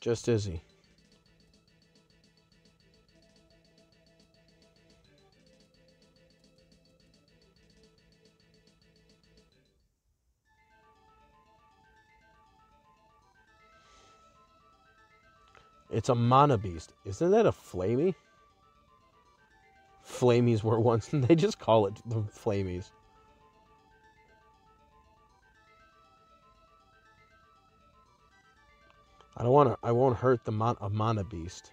Just Izzy. It's a mana beast. Isn't that a Flammie? Flammies were once. And they just call it the Flammies. I don't want to. I won't hurt the mon, a mana beast.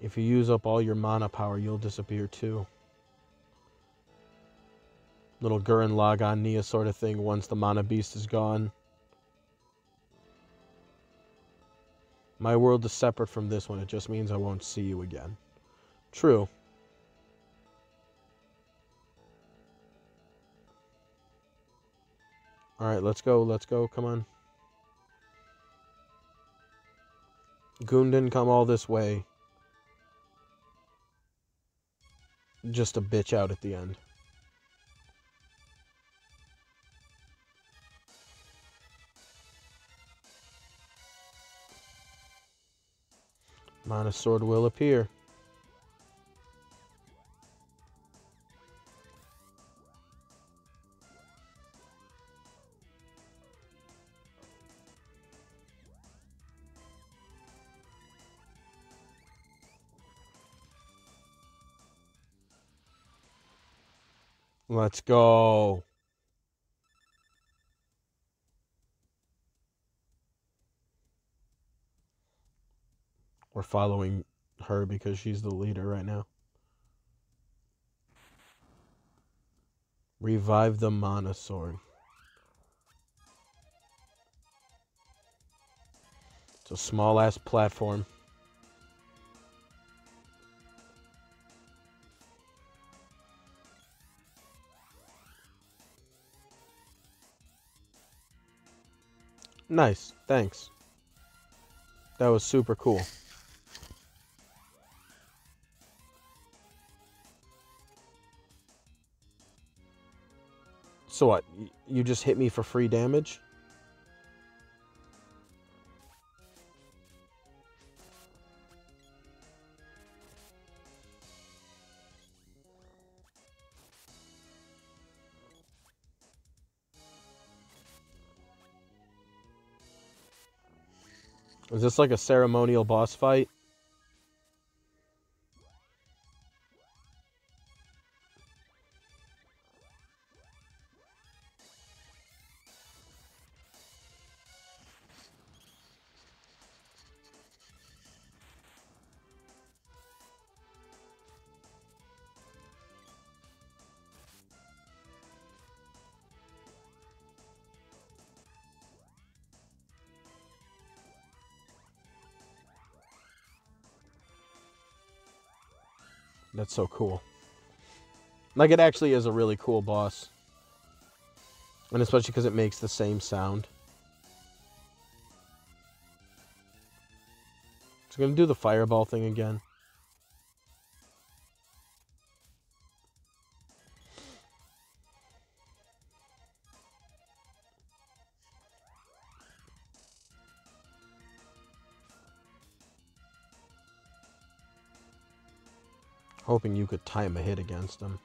If you use up all your mana power, you'll disappear too. Little Gurren Lagann Nia sort of thing once the mana beast is gone. My world is separate from this one. It just means I won't see you again. True. Alright, let's go. Let's go. Come on. Goon didn't come all this way. Just a bitch out at the end. Mana sword will appear. Let's go. We're following her because she's the leader right now. Revive the Mana Sword. It's a small ass platform. Nice, thanks. That was super cool. So what? You just hit me for free damage? Is this like a ceremonial boss fight? That's so cool. Like, it actually is a really cool boss. And especially because it makes the same sound. It's going to do the fireball thing again. Hoping you could time a hit against him.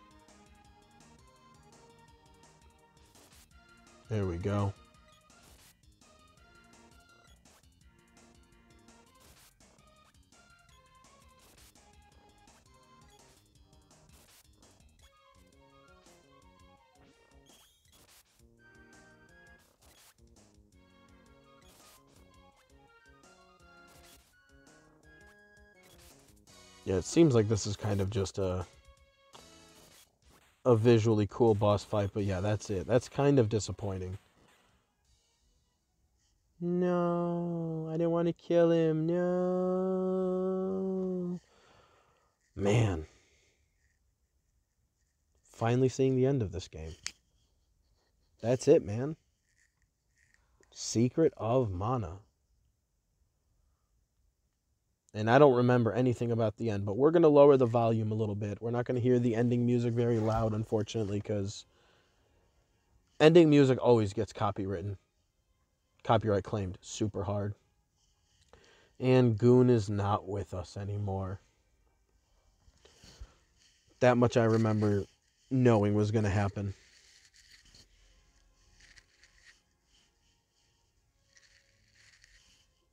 There we go. Yeah, it seems like this is kind of just a a visually cool boss fight, but yeah, that's it. That's kind of disappointing. No, I didn't want to kill him. No. Man. Finally seeing the end of this game. That's it, man. Secret of Mana. And I don't remember anything about the end, but we're going to lower the volume a little bit. We're not going to hear the ending music very loud, unfortunately, because ending music always gets copywritten. copyright claimed super hard. And Goon is not with us anymore. That much I remember knowing was going to happen.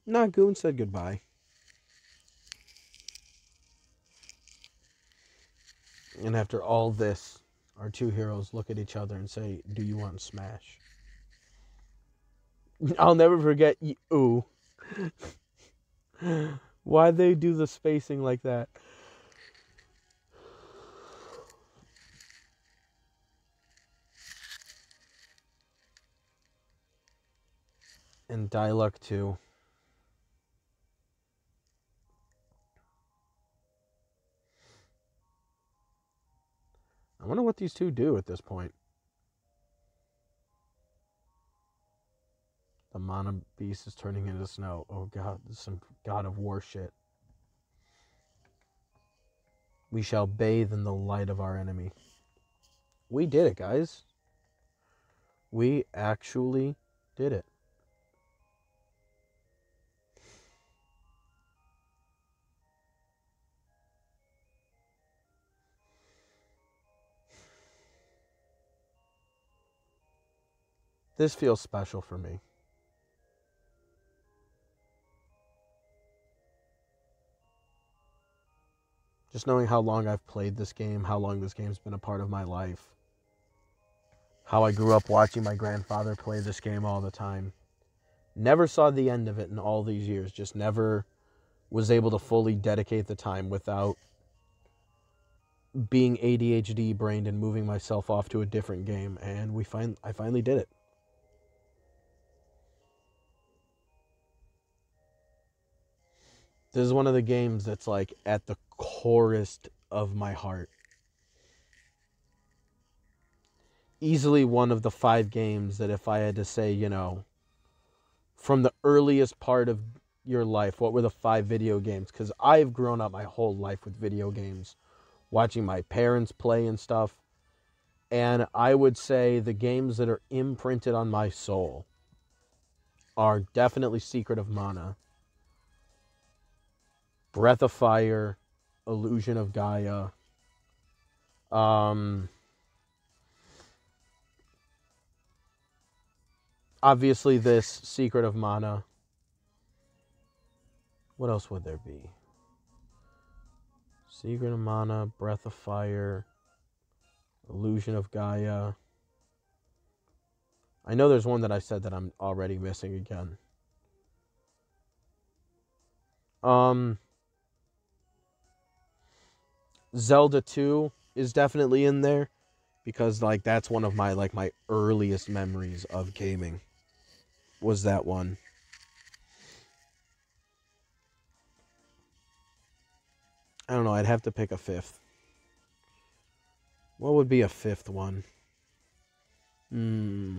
Nah, Goon said goodbye. And after all this, our two heroes look at each other and say, Do you want Smash? I'll never forget you. Why they do the spacing like that? And Dialog too. What these two do at this point. The mana beast is turning into snow. Oh god, some god of war shit. We shall bathe in the light of our enemy. We did it, guys. We actually did it. This feels special for me. Just knowing how long I've played this game, how long this game's been a part of my life, how I grew up watching my grandfather play this game all the time. Never saw the end of it in all these years, just never was able to fully dedicate the time without being ADHD brained and moving myself off to a different game and we find I finally did it. This is one of the games that's like at the corest of my heart. Easily one of the five games that if I had to say, you know, from the earliest part of your life, what were the five video games? Because I've grown up my whole life with video games, watching my parents play and stuff. And I would say the games that are imprinted on my soul are definitely Secret of Mana Breath of Fire, Illusion of Gaia. Um, obviously, this Secret of Mana. What else would there be? Secret of Mana, Breath of Fire, Illusion of Gaia. I know there's one that I said that I'm already missing again. Um, Zelda 2 is definitely in there because like that's one of my like my earliest memories of gaming was that one. I don't know, I'd have to pick a fifth. What would be a fifth one? Hmm.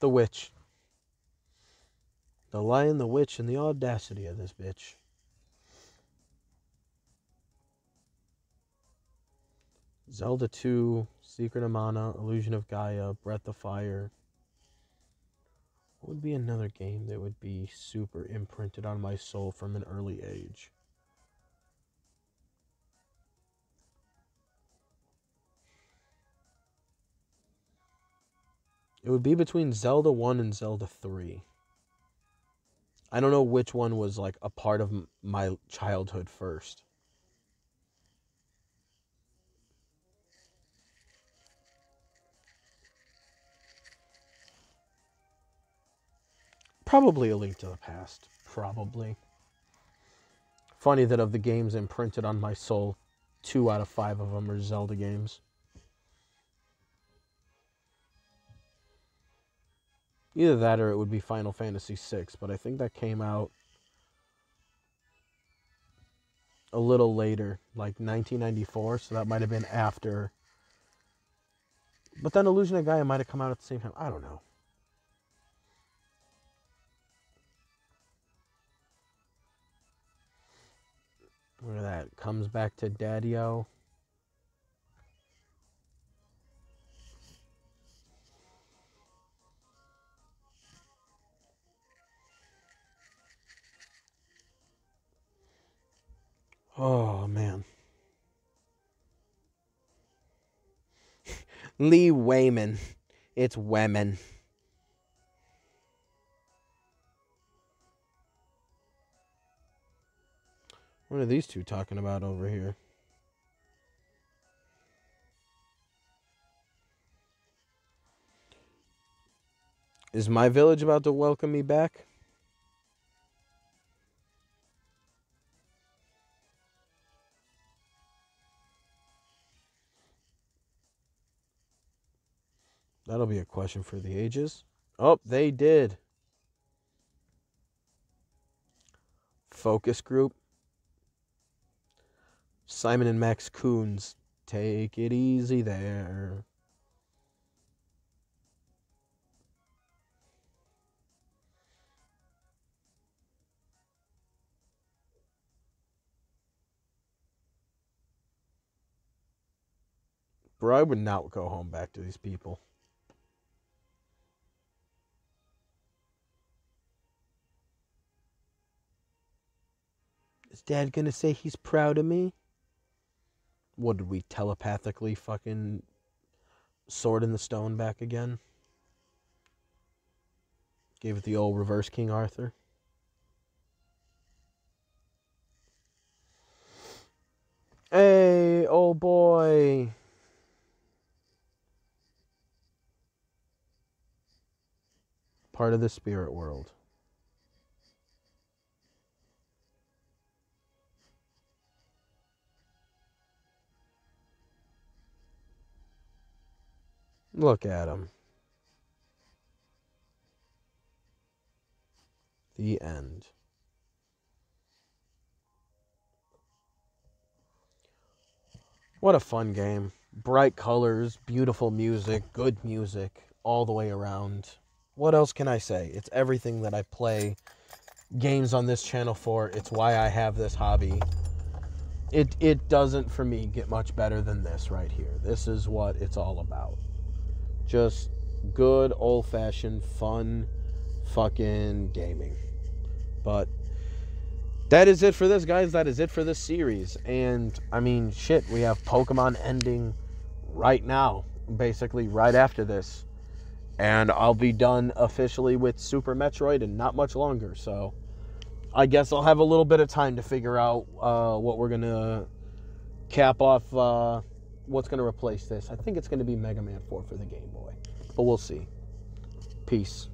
The Witch. The Lion, the Witch, and the audacity of this bitch. Zelda 2, Secret of Mana, Illusion of Gaia, Breath of Fire. What would be another game that would be super imprinted on my soul from an early age? It would be between Zelda 1 and Zelda 3. I don't know which one was like a part of my childhood first. Probably a link to the past. Probably. Funny that of the games imprinted on my soul, two out of five of them are Zelda games. Either that or it would be Final Fantasy VI, but I think that came out a little later, like 1994, so that might have been after. But then Illusion of Gaia might have come out at the same time. I don't know. comes back to Daddy-O. Oh man. Lee Wayman. It's Wemen. What are these two talking about over here? Is my village about to welcome me back? That'll be a question for the ages. Oh, they did. Focus group. Simon and Max Coons. Take it easy there. Bro, I would not go home back to these people. Is dad gonna say he's proud of me? What did we telepathically fucking sword in the stone back again? Gave it the old reverse King Arthur. Hey, oh boy. Part of the spirit world. Look at him. The end. What a fun game. Bright colors, beautiful music, good music, all the way around. What else can I say? It's everything that I play games on this channel for. It's why I have this hobby. It it doesn't for me get much better than this right here. This is what it's all about. Just good old fashioned fun fucking gaming. But that is it for this, guys. That is it for this series. And I mean, shit, we have Pokemon ending right now, basically right after this. And I'll be done officially with Super Metroid in not much longer. So I guess I'll have a little bit of time to figure out uh, what we're going to cap off. Uh, what's going to replace this. I think it's going to be Mega Man 4 for the Game Boy, but we'll see. Peace.